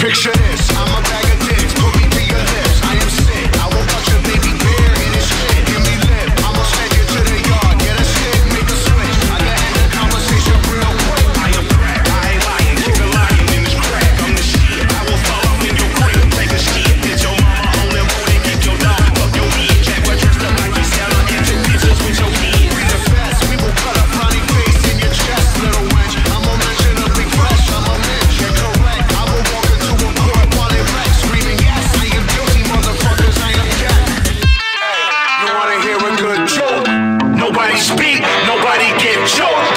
Picture it. Nobody speak, nobody get choked.